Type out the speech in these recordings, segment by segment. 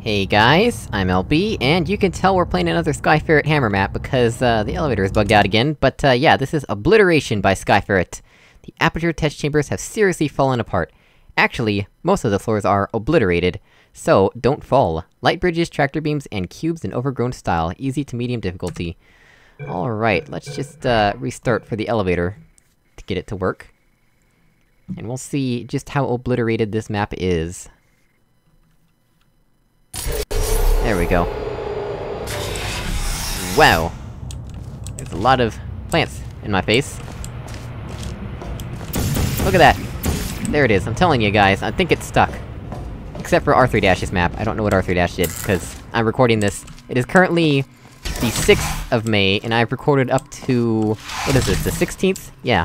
Hey guys, I'm LB, and you can tell we're playing another Skyferret Hammer map because, uh, the elevator is bugged out again, but, uh, yeah, this is Obliteration by Skyferret. The aperture test chambers have seriously fallen apart. Actually, most of the floors are obliterated, so don't fall. Light bridges, tractor beams, and cubes in overgrown style, easy to medium difficulty. Alright, let's just, uh, restart for the elevator, to get it to work. And we'll see just how obliterated this map is. There we go. Wow! There's a lot of plants in my face. Look at that! There it is, I'm telling you guys, I think it's stuck. Except for R3-Dash's map, I don't know what R3-Dash did, because I'm recording this- it is currently the 6th of May, and I've recorded up to... what is this, the 16th? Yeah.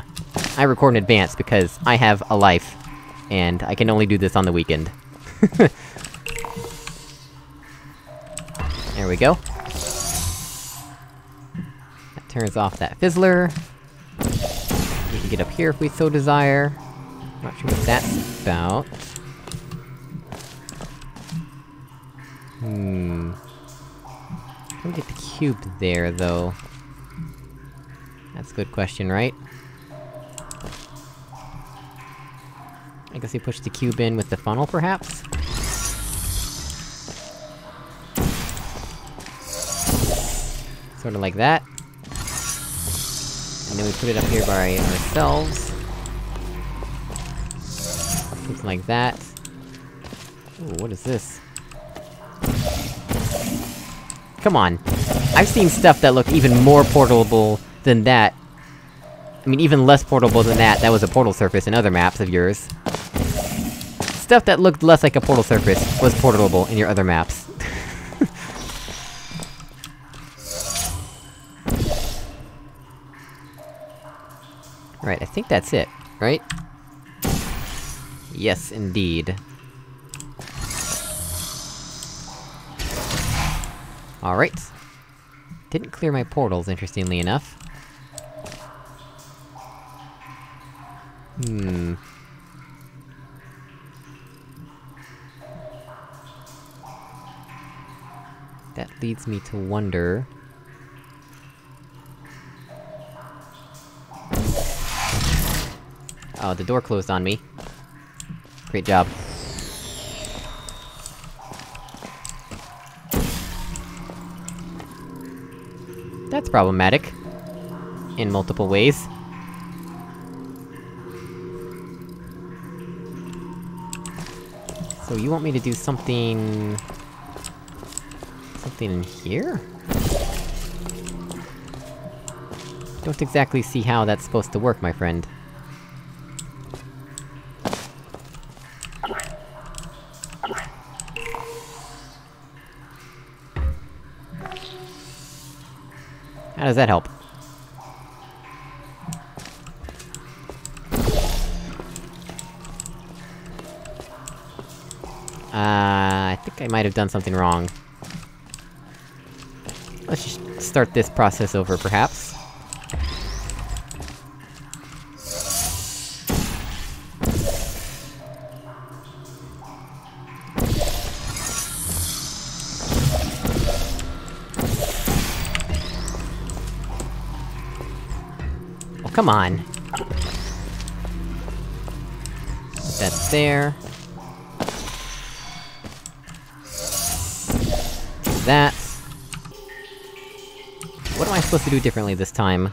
I record in advance, because I have a life. And I can only do this on the weekend. There we go. That turns off that fizzler. We can get up here if we so desire. Not sure what that's about. Hmm... Can we get the cube there, though? That's a good question, right? I guess we push the cube in with the funnel, perhaps? Sort of like that. And then we put it up here by ourselves. Something like that. Ooh, what is this? Come on. I've seen stuff that looked even more portable than that. I mean, even less portable than that, that was a portal surface in other maps of yours. Stuff that looked less like a portal surface was portable in your other maps. Right, I think that's it, right? Yes, indeed. Alright. Didn't clear my portals, interestingly enough. Hmm... That leads me to wonder... Oh, the door closed on me. Great job. That's problematic. In multiple ways. So you want me to do something... Something in here? Don't exactly see how that's supposed to work, my friend. How does that help? Uh, I think I might have done something wrong. Let's just start this process over, perhaps. Come on! Put that there. that. What am I supposed to do differently this time?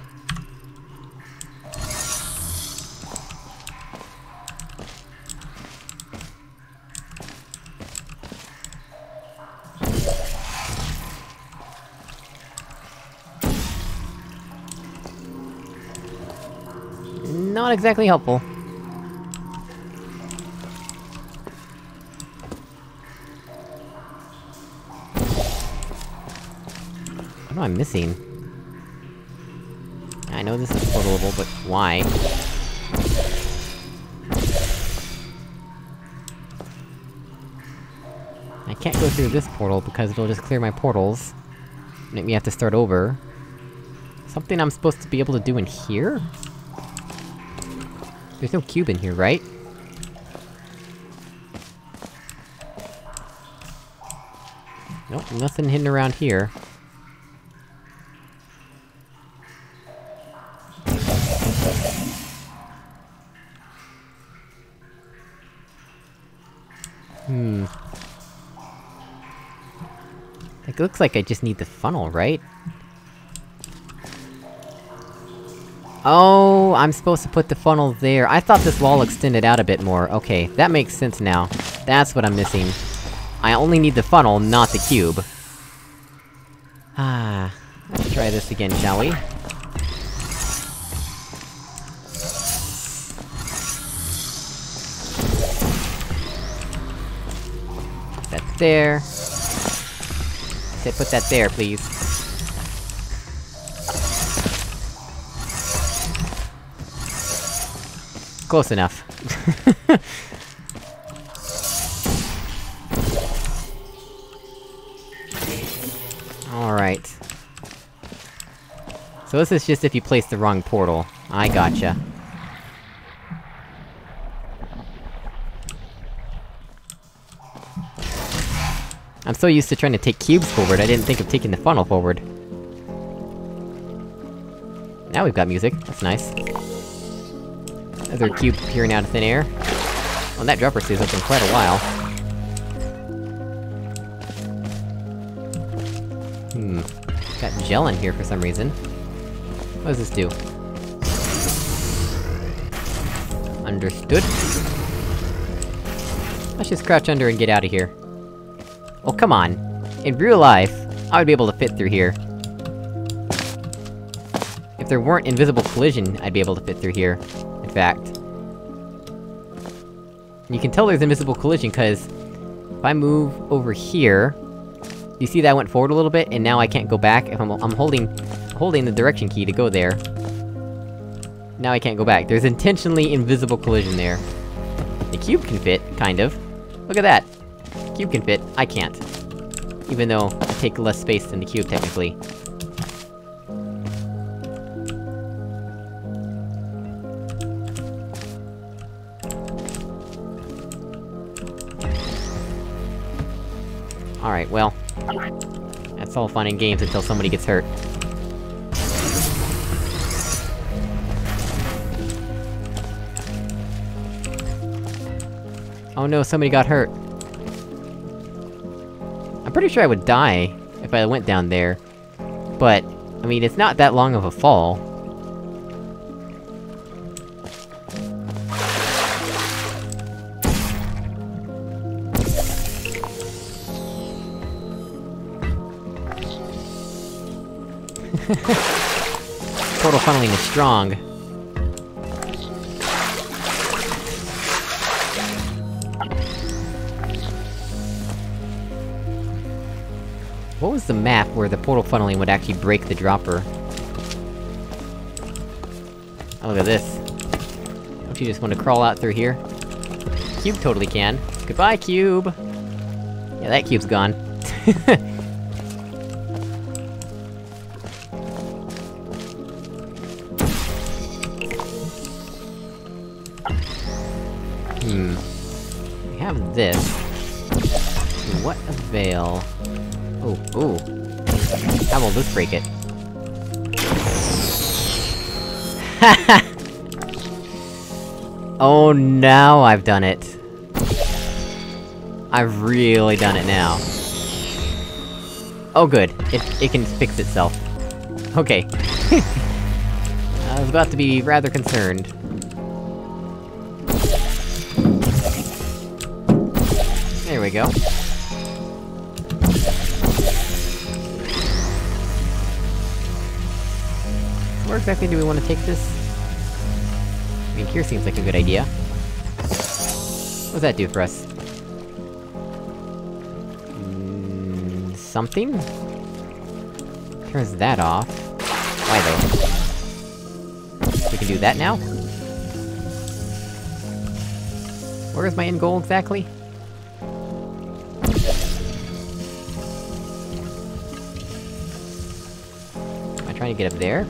Not exactly helpful. What am I missing? I know this is portable, but why? I can't go through this portal because it'll just clear my portals. Make me have to start over. Something I'm supposed to be able to do in here? There's no cube in here, right? Nope, nothing hidden around here. Hmm. It looks like I just need the funnel, right? Oh, I'm supposed to put the funnel there. I thought this wall extended out a bit more. Okay, that makes sense now. That's what I'm missing. I only need the funnel, not the cube. Ah... Let's try this again, shall we? That's there. Say, put that there, please. Close enough. Alright. So this is just if you place the wrong portal. I gotcha. I'm so used to trying to take cubes forward, I didn't think of taking the funnel forward. Now we've got music, that's nice. Another cube appearing out of thin air. Well, that dropper stays open quite a while. Hmm. Got gel in here for some reason. What does this do? Understood. Let's just crouch under and get out of here. Oh, come on. In real life, I would be able to fit through here. If there weren't invisible collision, I'd be able to fit through here. In fact. And you can tell there's invisible collision, cause... If I move over here... You see that I went forward a little bit, and now I can't go back if I'm- I'm holding... holding the direction key to go there. Now I can't go back. There's intentionally invisible collision there. The cube can fit, kind of. Look at that! Cube can fit, I can't. Even though I take less space than the cube, technically. Alright, well... That's all fun and games until somebody gets hurt. Oh no, somebody got hurt. I'm pretty sure I would die if I went down there. But, I mean, it's not that long of a fall. Portal funneling is strong. What was the map where the portal funneling would actually break the dropper? Oh, look at this. Don't you just want to crawl out through here? Cube totally can. Goodbye, cube! Yeah, that cube's gone. have this. To what avail? Oh, ooh. How will this break it? oh, now I've done it. I've really done it now. Oh good, it- it can fix itself. Okay. I was about to be rather concerned. There we go. Where exactly do we want to take this? I mean, here seems like a good idea. What does that do for us? Mm, something? Turns that off. Why though? We can do that now? Where is my end goal exactly? Trying to get up there?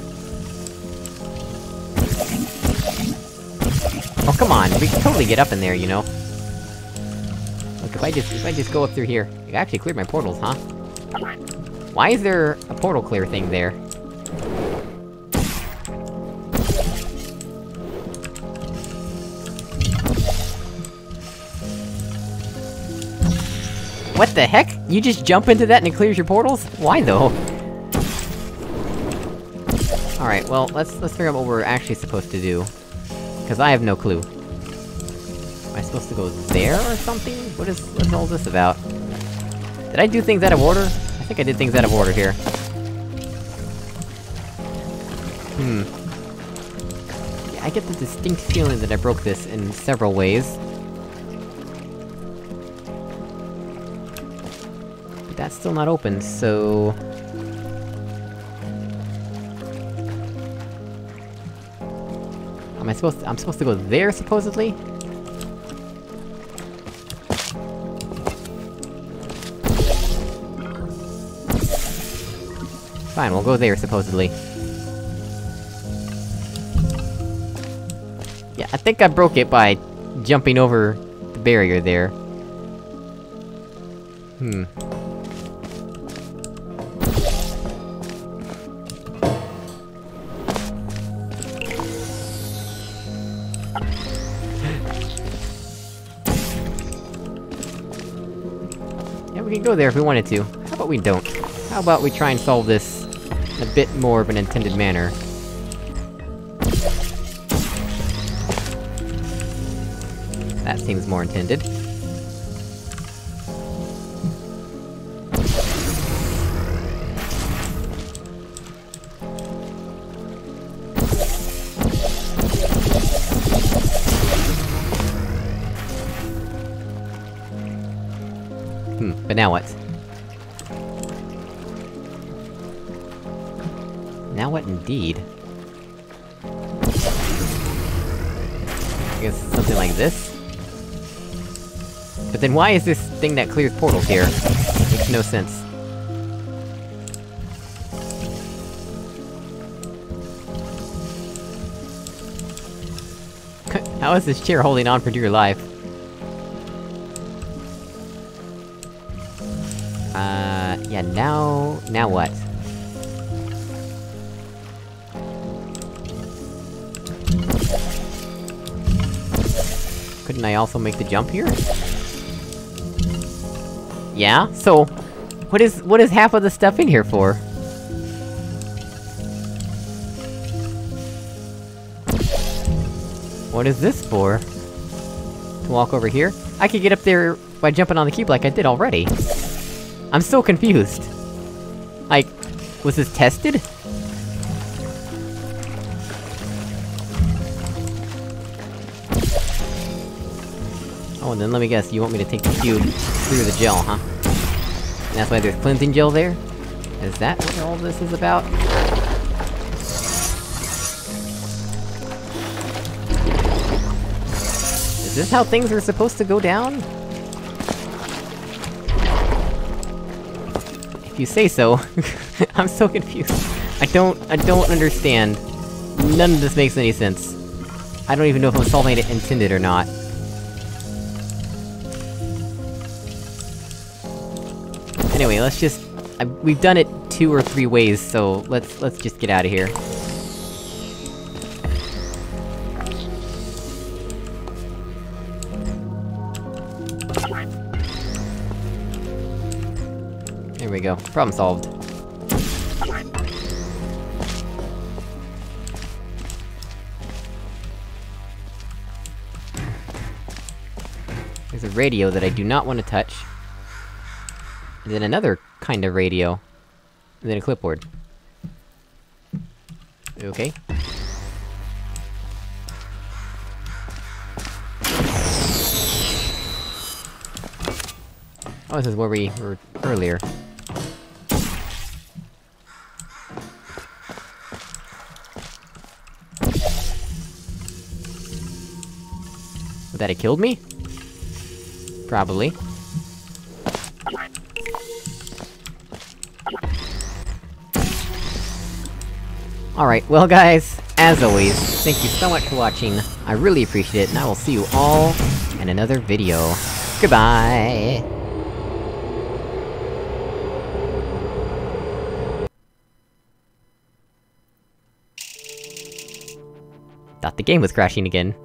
Oh, come on, we can totally get up in there, you know? Look, if I just- if I just go up through here... It actually cleared my portals, huh? Why is there a portal clear thing there? What the heck? You just jump into that and it clears your portals? Why though? Alright, well, let's- let's figure out what we're actually supposed to do. Cause I have no clue. Am I supposed to go there or something? What is- what is all this about? Did I do things out of order? I think I did things out of order here. Hmm. Yeah, I get the distinct feeling that I broke this in several ways. But that's still not open, so... I supposed to- I'm supposed to go there, supposedly? Fine, we'll go there, supposedly. Yeah, I think I broke it by jumping over the barrier there. Hmm. Yeah, we can go there if we wanted to. How about we don't? How about we try and solve this in a bit more of an intended manner? That seems more intended. But now what? Now what indeed? I guess something like this? But then why is this thing that clears portals here? It Makes no sense. How is this chair holding on for dear life? Yeah, now... now what? Couldn't I also make the jump here? Yeah? So... What is- what is half of the stuff in here for? What is this for? To walk over here? I could get up there by jumping on the cube like I did already. I'm still confused. Like, was this tested? Oh, and then let me guess, you want me to take the cube through the gel, huh? And that's why there's cleansing gel there? Is that what all this is about? Is this how things are supposed to go down? You say so. I'm so confused. I don't- I don't understand. None of this makes any sense. I don't even know if I'm solving it intended or not. Anyway, let's just... I, we've done it two or three ways, so let's- let's just get out of here. We go. Problem solved. There's a radio that I do not want to touch. And then another kind of radio. And then a clipboard. Okay. Oh, this is where we were earlier. that it killed me? Probably. Alright, well guys, as always, thank you so much for watching, I really appreciate it, and I will see you all in another video. Goodbye! Thought the game was crashing again.